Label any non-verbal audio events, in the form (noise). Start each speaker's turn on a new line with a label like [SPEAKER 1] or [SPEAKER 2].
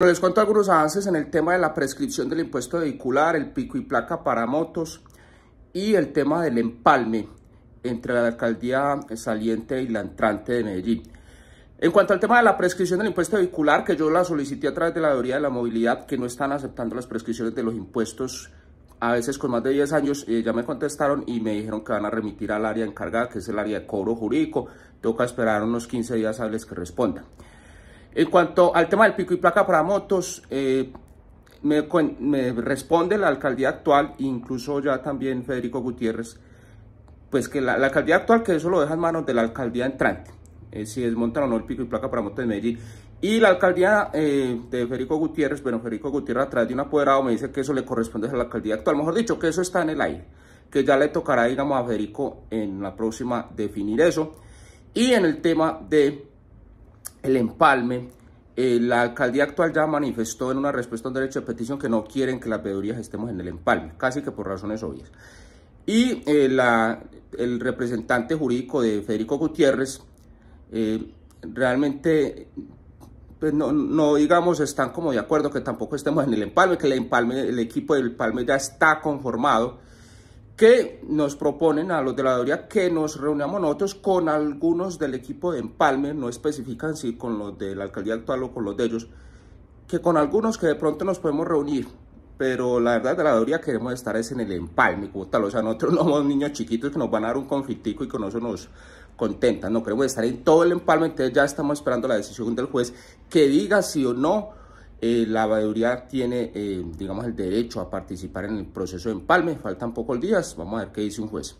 [SPEAKER 1] Les cuento algunos avances en el tema de la prescripción del impuesto vehicular, el pico y placa para motos y el tema del empalme entre la alcaldía saliente y la entrante de Medellín. En cuanto al tema de la prescripción del impuesto vehicular, que yo la solicité a través de la teoría de la movilidad, que no están aceptando las prescripciones de los impuestos a veces con más de 10 años, eh, ya me contestaron y me dijeron que van a remitir al área encargada, que es el área de cobro jurídico. Toca esperar unos 15 días hables que respondan. En cuanto al tema del pico y placa para motos, eh, me, responde la alcaldía actual, incluso ya también Federico Gutiérrez, pues que la, alcaldía actual que eso lo deja en manos de la alcaldía entrante, eh, si desmontan o no el pico y placa para motos de Medellín. Y la alcaldía eh, de Federico Gutiérrez, bueno, Federico Gutiérrez a través de un apoderado me dice que eso le corresponde a la alcaldía actual, mejor dicho, que eso está en el aire, que ya le tocará, digamos, a Federico en la próxima definir eso. Y en el tema de el empalme. Eh, la alcaldía actual ya manifestó en una respuesta a un derecho de petición que no quieren que las veedurías estemos en el empalme, casi que por razones obvias. Y eh, la, el representante jurídico de Federico Gutiérrez eh, realmente pues no, no, digamos, están como de acuerdo que tampoco estemos en el empalme, que el empalme, el equipo del empalme ya está conformado que nos proponen a los de la teoría que nos reunamos nosotros con algunos del equipo de Empalme, no especifican si con los de la alcaldía actual o con los de ellos, que con algunos que de pronto nos podemos reunir, pero la verdad de la teoría queremos estar es en el empalme como o sea, nosotros (laughs) no somos niños chiquitos que nos van a dar un conflictico y con eso nos contentan, no queremos estar en todo el empalme, entonces ya estamos esperando la decisión del juez que diga si o no eh, la veeduría tiene, eh, digamos, el derecho a participar en el proceso de empalme. Faltan pocos días, vamos a ver qué dice un juez.